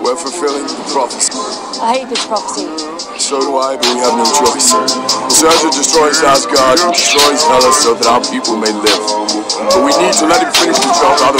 We're fulfilling the prophecy. I hate this prophecy. So do I, but we have no choice. Surtur destroys Asgard and destroys Hela so that our people may live. But we need to let him finish the job, otherwise